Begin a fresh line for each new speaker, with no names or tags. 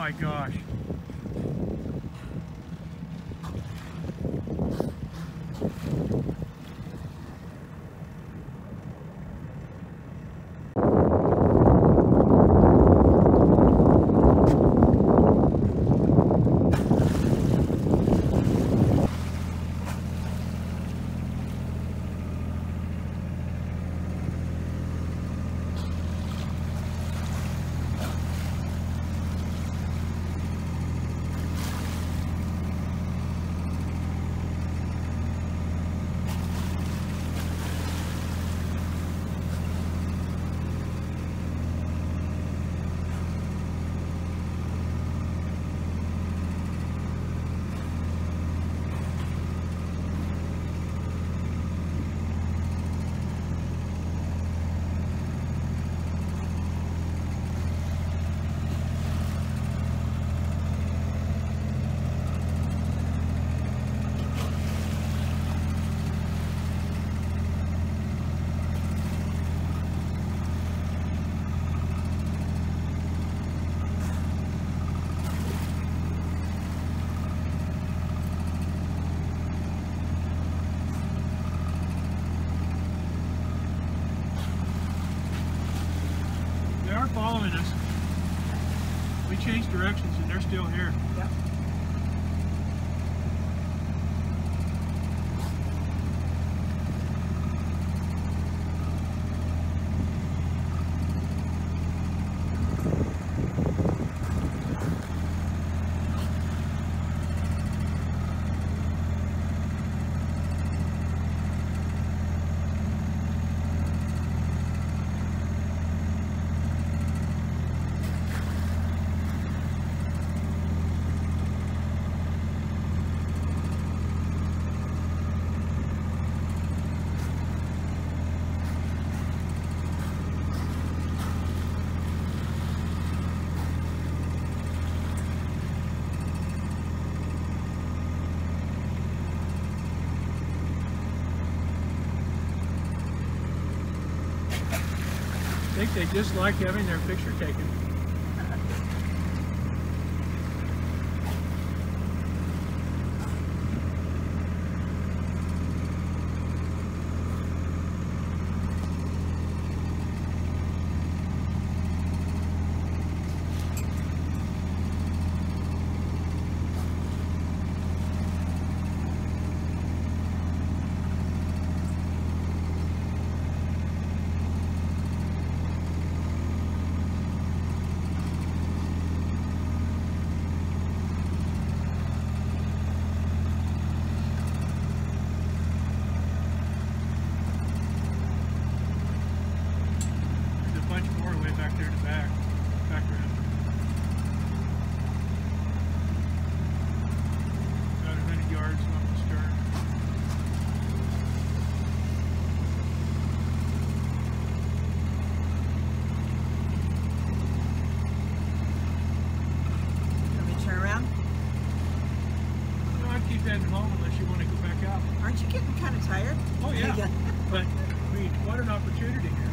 my gosh. They are following us. We changed directions and they're still here. Think they just like having their picture taken. Home unless you want to go back out.
Aren't you getting kind of tired?
Oh yeah. But I mean, what an opportunity here.